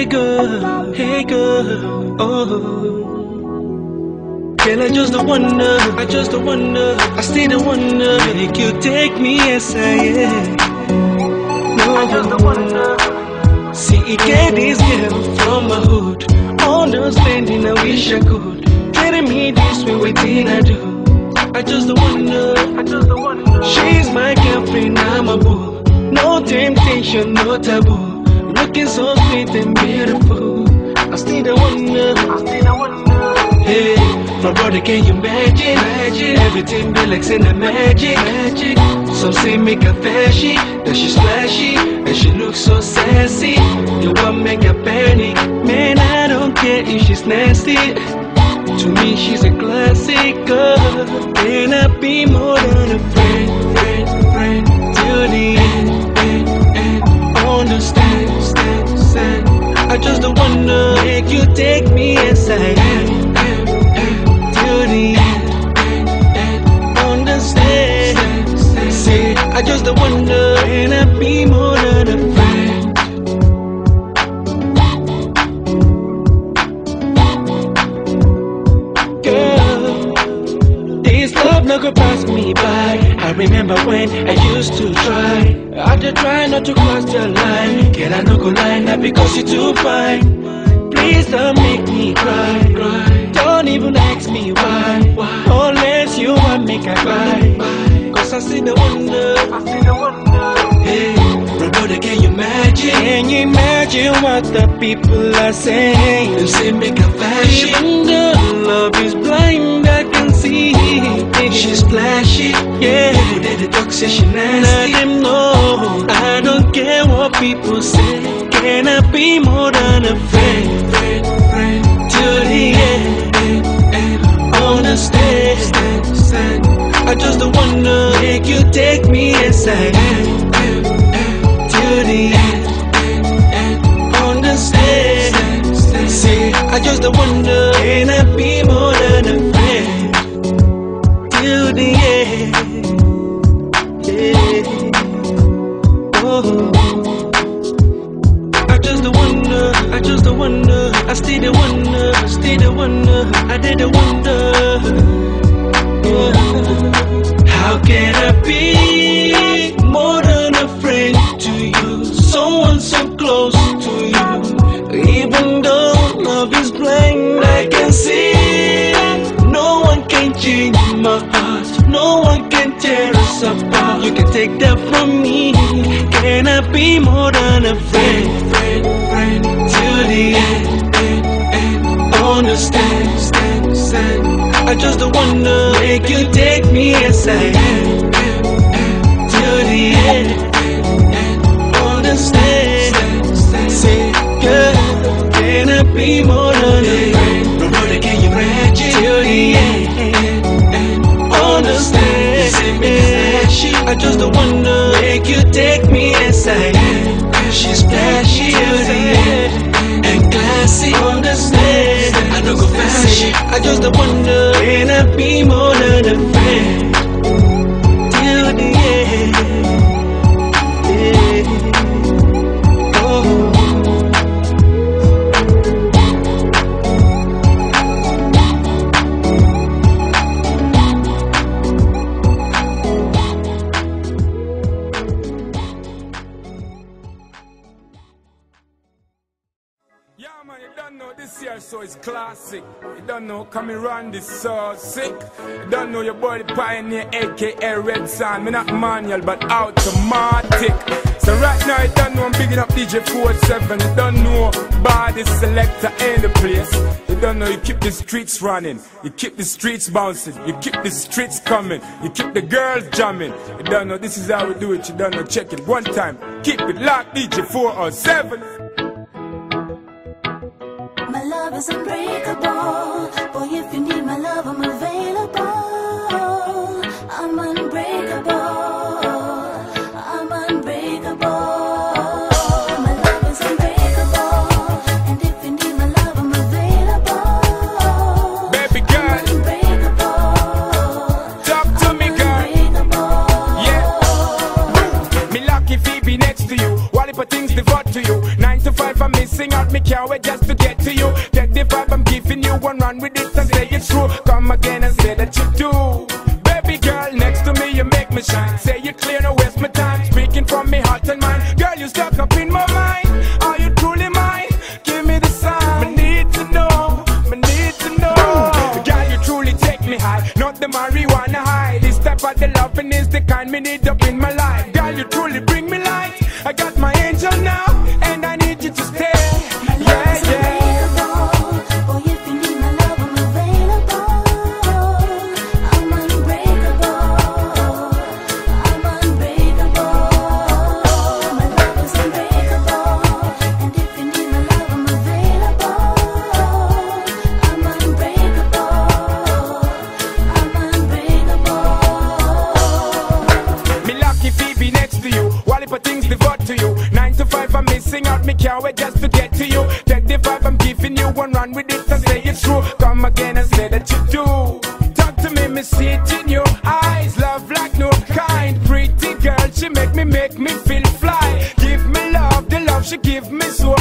Hey girl, hey girl, oh. Girl, I just don't wonder, I just don't wonder, I still don't wonder, make you take me as I am. No, I just don't wonder. See, it get this girl from my hood, understanding I wish I could. Treating me this way, waiting I do. I just don't wonder, I just don't wonder. She's my girlfriend, I'm a boo. No temptation, no taboo. Looking so sweet and beautiful. I still don't wonder, I still don't wonder. Hey, my brother, can you imagine? Magic. Everything be like saying magic, magic. Some say make her flashy, that she's flashy, and she looks so sassy. You want make her panic, man? I don't care if she's nasty. To me, she's a classic girl. Can I be more than a friend, friend, friend? I just don't wanna, can I be more than a friend? girl. This love no go pass me by. I remember when I used to try. I to try not to cross the line. Girl, I no go lie, not because you're too fine. Please don't make me cry. cry. Don't even ask me why. why. Unless you want me to cry. Cause I see the wonder. What the people are saying? They say make a fashion. Even though love is blind, I can see. She's flashy, yeah. People that the talk say she nasty. Let them know I don't care what people say. Can I be more than a friend? friend, friend till the end, end, end. Understand, stand, stand. I just don't wanna make you take me as I just wonder, can I be more than a friend? Till the end, yeah. Oh. I just wonder, I just wonder, I still wonder, I still the wonder, I did wonder. Yeah. How can I no one can tear us apart. You can take that from me. Can I be more than a friend? friend, friend till the end. Understand, stand, stand. I just don't wanna make you take me as I am, till the end. Understand, stand, stand. Say, girl, can I be more than a friend? Just don't wonder. Can I be more this it's classic. You don't know coming round this so sick. You don't know your boy the pioneer, aka Redsan. Me not manual, but automatic. So right now, you don't know I'm picking up DJ 47. You don't know body selector in the place. You don't know you keep the streets running. You keep the streets bouncing. You keep the streets coming. You keep the girls jamming. You don't know this is how we do it. You don't know check it one time. Keep it locked, DJ 407. You. Take the vibe I'm giving you, one run with it and say it's true. Come again and say that you do. Baby girl, next to me you make me shine. Say you clear, no waste my time. Speaking from me heart and mind. Girl, you stuck up in my mind. Are you truly mine? Give me the sign. I need to know. I need to know. Girl, you truly take me high. Not the marijuana high. This type of the loving is the kind me need up in my life. Girl, you truly bring me light. Wally for things devote to you. Nine to five, I'm missing out. Me can't wait just to get to you. Take the vibe, I'm giving you one run with it and say it's true. Come again and say that you do. Talk to me, me see it in your eyes. Love like no kind. Pretty girl, she make me make me feel fly. Give me love, the love she give me so